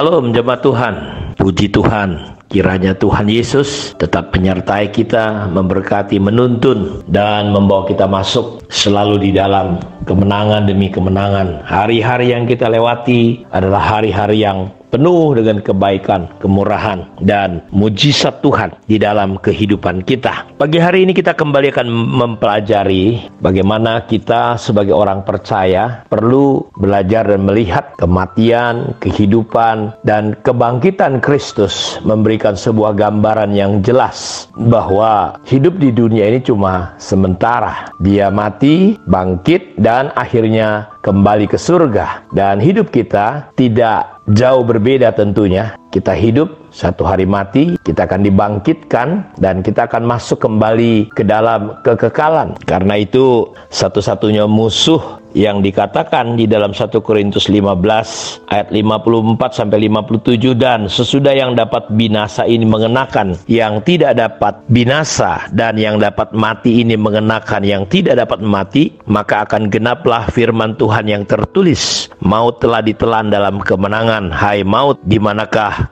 Shalom jemaat Tuhan. Puji Tuhan. Kiranya Tuhan Yesus tetap menyertai kita, memberkati, menuntun, dan membawa kita masuk selalu di dalam kemenangan demi kemenangan. Hari-hari yang kita lewati adalah hari-hari yang penuh dengan kebaikan, kemurahan, dan mujizat Tuhan di dalam kehidupan kita. Pagi hari ini kita kembali akan mempelajari bagaimana kita sebagai orang percaya perlu belajar dan melihat kematian, kehidupan, dan kebangkitan Kristus memberikan sebuah gambaran yang jelas bahwa hidup di dunia ini cuma sementara. Dia mati, bangkit, dan akhirnya kembali ke surga. Dan hidup kita tidak jauh berbeda tentunya. Kita hidup satu hari mati, kita akan dibangkitkan dan kita akan masuk kembali ke dalam kekekalan. Karena itu satu-satunya musuh yang dikatakan di dalam 1 Korintus 15 ayat 54 sampai 57 dan sesudah yang dapat binasa ini mengenakan yang tidak dapat binasa dan yang dapat mati ini mengenakan yang tidak dapat mati maka akan genaplah firman Tuhan yang tertulis. Maut telah ditelan dalam kemenangan. Hai maut di manakah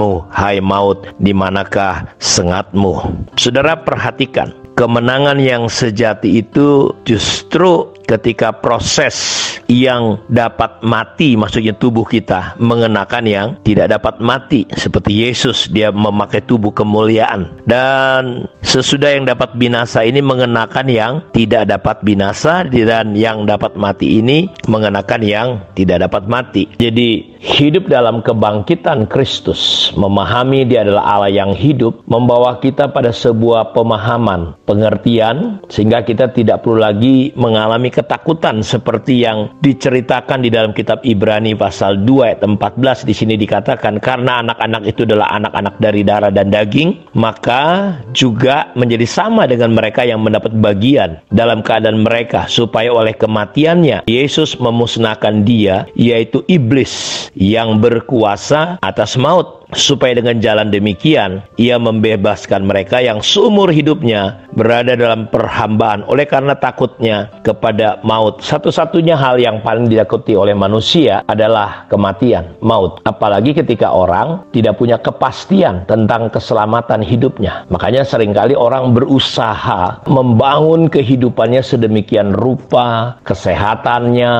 kemenanganmu hai maut di manakah sengatmu? Saudara perhatikan kemenangan yang sejati itu justru ketika proses yang dapat mati maksudnya tubuh kita mengenakan yang tidak dapat mati. Seperti Yesus dia memakai tubuh kemuliaan. Dan sesudah yang dapat binasa ini mengenakan yang tidak dapat binasa dan yang dapat mati ini mengenakan yang tidak dapat mati. Jadi hidup dalam kebangkitan Kristus memahami dia adalah Allah yang hidup membawa kita pada sebuah pemahaman pengertian sehingga kita tidak perlu lagi mengalami ketakutan seperti yang diceritakan di dalam kitab Ibrani pasal 2 ayat 14 di sini dikatakan karena anak-anak itu adalah anak-anak dari darah dan daging maka juga menjadi sama dengan mereka yang mendapat bagian dalam keadaan mereka supaya oleh kematiannya Yesus memusnahkan dia yaitu iblis yang berkuasa atas maut supaya dengan jalan demikian ia membebaskan mereka yang seumur hidupnya berada dalam perhambaan oleh karena takutnya kepada maut. Satu-satunya hal yang paling ditakuti oleh manusia adalah kematian, maut. Apalagi ketika orang tidak punya kepastian tentang keselamatan hidupnya. Makanya sering kali orang berusaha membangun kehidupannya sedemikian rupa, kesehatannya,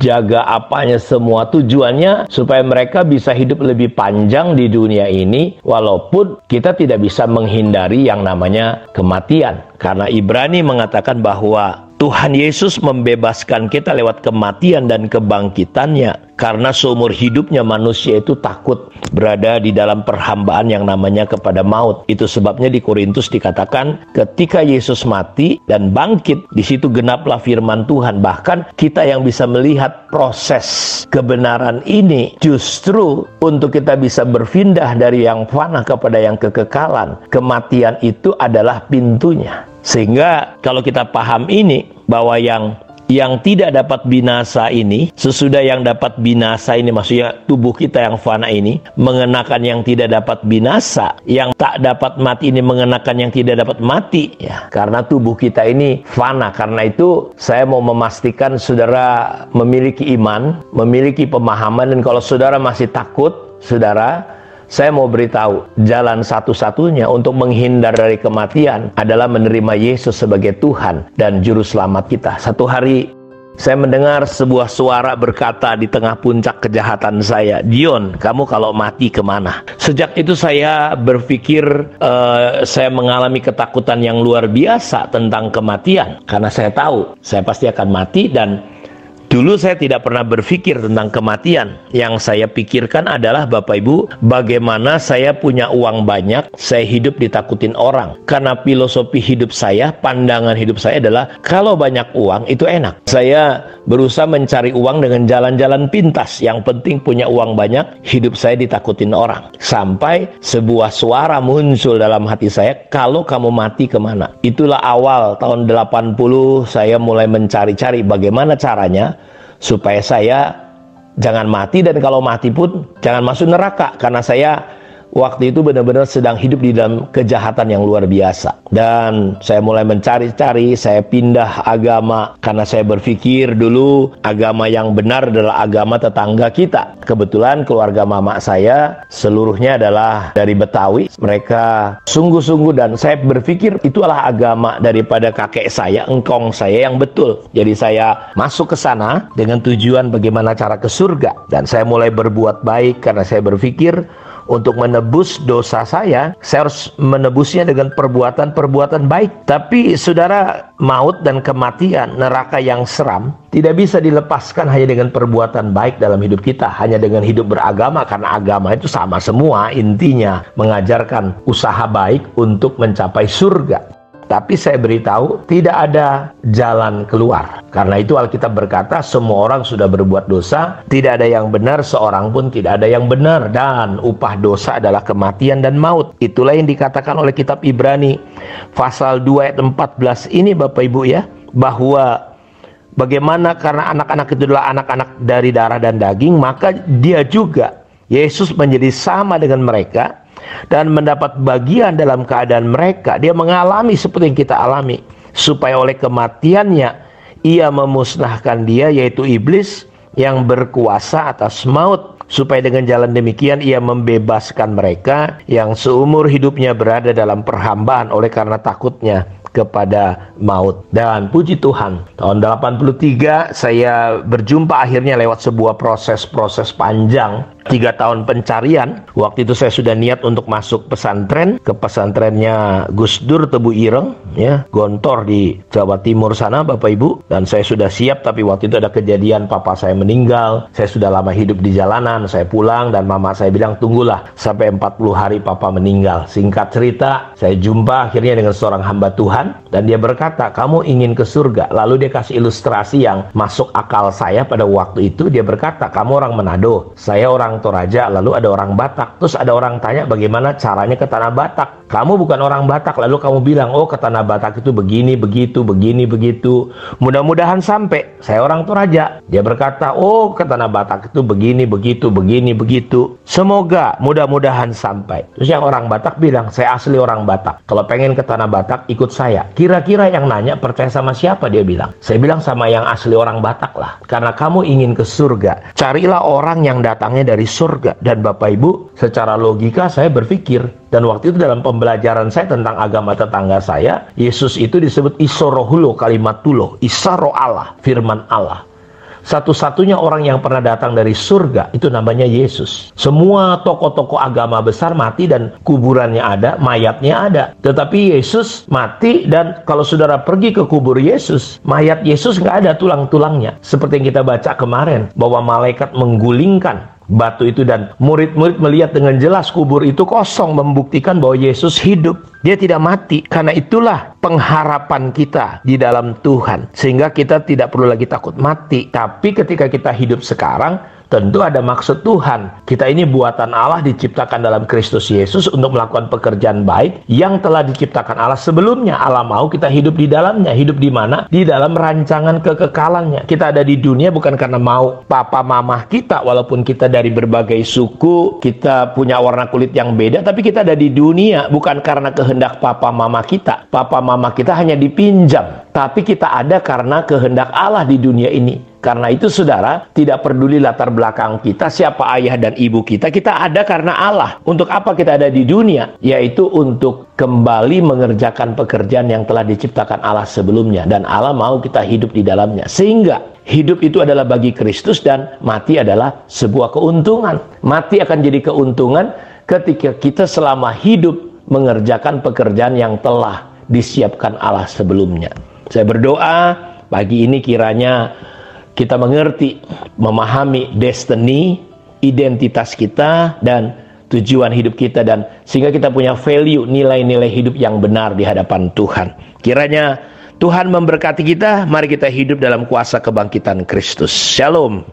jaga apanya semua tujuannya supaya mereka bisa hidup lebih panjang panjang di dunia ini walaupun kita tidak bisa menghindari yang namanya kematian. Karena Ibrani mengatakan bahwa Tuhan Yesus membebaskan kita lewat kematian dan kebangkitannya karena seumur hidupnya manusia itu takut berada di dalam perhambaan yang namanya kepada maut. Itu sebabnya di Korintus dikatakan ketika Yesus mati dan bangkit di situ genaplah firman Tuhan. Bahkan kita yang bisa melihat proses kebenaran ini justru untuk kita bisa berpindah dari yang fana kepada yang kekekalan. Kematian itu adalah pintunya. Sehingga kalau kita paham ini bahwa yang yang tidak dapat binasa ini sesudah yang dapat binasa ini maksudnya tubuh kita yang fana ini mengenakan yang tidak dapat binasa yang tak dapat mati ini mengenakan yang tidak dapat mati. Ya karena tubuh kita ini fana. Karena itu saya mau memastikan saudara memiliki iman memiliki pemahaman. Dan kalau saudara masih takut saudara saya mau beritahu, jalan satu-satunya untuk menghindar dari kematian adalah menerima Yesus sebagai Tuhan dan Juru Selamat kita. Satu hari saya mendengar sebuah suara berkata di tengah puncak kejahatan saya, Dion, kamu kalau mati ke mana? Sejak itu saya berpikir uh, saya mengalami ketakutan yang luar biasa tentang kematian. Karena saya tahu saya pasti akan mati dan Dulu saya tidak pernah berpikir tentang kematian. Yang saya pikirkan adalah Bapak Ibu, bagaimana saya punya uang banyak, saya hidup ditakutin orang. Karena filosofi hidup saya, pandangan hidup saya adalah kalau banyak uang itu enak. Saya berusaha mencari uang dengan jalan-jalan pintas. Yang penting punya uang banyak, hidup saya ditakutin orang. Sampai sebuah suara muncul dalam hati saya, kalau kamu mati ke mana? Itulah awal tahun 80 saya mulai mencari-cari bagaimana caranya supaya saya jangan mati dan kalau mati pun jangan masuk neraka karena saya waktu itu benar-benar sedang hidup di dalam kejahatan yang luar biasa. Dan saya mulai mencari-cari, saya pindah agama karena saya berpikir dulu agama yang benar adalah agama tetangga kita. Kebetulan keluarga mama saya seluruhnya adalah dari Betawi. Mereka sungguh-sungguh dan saya berpikir itu adalah agama daripada kakek saya, engkong saya yang betul. Jadi saya masuk ke sana dengan tujuan bagaimana cara ke surga dan saya mulai berbuat baik karena saya berpikir untuk menebus dosa saya, saya harus menebusnya dengan perbuatan-perbuatan baik. Tapi saudara, maut dan kematian, neraka yang seram, tidak bisa dilepaskan hanya dengan perbuatan baik dalam hidup kita, hanya dengan hidup beragama, karena agama itu sama semua, intinya mengajarkan usaha baik untuk mencapai surga. Tapi saya beritahu tidak ada jalan keluar. Karena itu Alkitab berkata semua orang sudah berbuat dosa, tidak ada yang benar, seorang pun tidak ada yang benar dan upah dosa adalah kematian dan maut. Itulah yang dikatakan oleh kitab Ibrani pasal 2 ayat 14 ini Bapak Ibu ya, bahwa bagaimana karena anak-anak itu adalah anak-anak dari darah dan daging, maka dia juga Yesus menjadi sama dengan mereka dan mendapat bagian dalam keadaan mereka. Dia mengalami seperti yang kita alami supaya oleh kematiannya ia memusnahkan dia yaitu iblis yang berkuasa atas maut supaya dengan jalan demikian ia membebaskan mereka yang seumur hidupnya berada dalam perhambaan oleh karena takutnya kepada maut. Dan puji Tuhan, tahun 83 saya berjumpa akhirnya lewat sebuah proses-proses panjang tiga tahun pencarian. Waktu itu saya sudah niat untuk masuk pesantren ke pesantrennya Gus Dur Tebu Ireng, ya, Gontor di Jawa Timur sana, Bapak Ibu. Dan saya sudah siap, tapi waktu itu ada kejadian papa saya meninggal. Saya sudah lama hidup di jalanan, saya pulang dan mama saya bilang tunggulah sampai 40 hari papa meninggal. Singkat cerita, saya jumpa akhirnya dengan seorang hamba Tuhan dan dia berkata, kamu ingin ke surga. Lalu dia kasih ilustrasi yang masuk akal saya pada waktu itu. Dia berkata, kamu orang Manado, saya orang Toraja, lalu ada orang Batak. Terus ada orang tanya bagaimana caranya ke Tanah Batak. Kamu bukan orang Batak, lalu kamu bilang, oh ke Tanah Batak itu begini, begitu, begini, begitu. Mudah-mudahan sampai. Saya orang Toraja. Dia berkata, oh ke Tanah Batak itu begini, begitu, begini, begitu. Semoga mudah-mudahan sampai. Terus yang orang Batak bilang, saya asli orang Batak. Kalau pengen ke Tanah Batak, ikut saya. Kira-kira yang nanya percaya sama siapa dia bilang? Saya bilang sama yang asli orang Batak lah. Karena kamu ingin ke surga. Carilah orang yang datangnya dari surga. Dan Bapak Ibu, secara logika saya berpikir, dan waktu itu dalam pembelajaran saya tentang agama tetangga saya, Yesus itu disebut isorohulo kalimat tulo, isaro Allah, firman Allah. Satu-satunya orang yang pernah datang dari surga itu namanya Yesus. Semua tokoh-tokoh agama besar mati dan kuburannya ada, mayatnya ada. Tetapi Yesus mati dan kalau saudara pergi ke kubur Yesus, mayat Yesus nggak ada tulang-tulangnya. Seperti yang kita baca kemarin, bahwa malaikat menggulingkan batu itu dan murid-murid melihat dengan jelas kubur itu kosong membuktikan bahwa Yesus hidup. Dia tidak mati. Karena itulah pengharapan kita di dalam Tuhan. Sehingga kita tidak perlu lagi takut mati. Tapi ketika kita hidup sekarang, Tentu ada maksud Tuhan. Kita ini buatan Allah diciptakan dalam Kristus Yesus untuk melakukan pekerjaan baik yang telah diciptakan Allah sebelumnya. Allah mau kita hidup di dalamnya. Hidup di mana? Di dalam rancangan kekekalannya. Kita ada di dunia bukan karena mau papa mama kita walaupun kita dari berbagai suku, kita punya warna kulit yang beda, tapi kita ada di dunia bukan karena kehendak papa mama kita. Papa mama kita hanya dipinjam, tapi kita ada karena kehendak Allah di dunia ini. Karena itu saudara, tidak peduli latar belakang kita, siapa ayah dan ibu kita, kita ada karena Allah. Untuk apa kita ada di dunia? Yaitu untuk kembali mengerjakan pekerjaan yang telah diciptakan Allah sebelumnya. Dan Allah mau kita hidup di dalamnya. Sehingga hidup itu adalah bagi Kristus dan mati adalah sebuah keuntungan. Mati akan jadi keuntungan ketika kita selama hidup mengerjakan pekerjaan yang telah disiapkan Allah sebelumnya. Saya berdoa pagi ini kiranya kita mengerti, memahami destiny, identitas kita dan tujuan hidup kita dan sehingga kita punya value, nilai-nilai hidup yang benar di hadapan Tuhan. Kiranya Tuhan memberkati kita, mari kita hidup dalam kuasa kebangkitan Kristus. Shalom.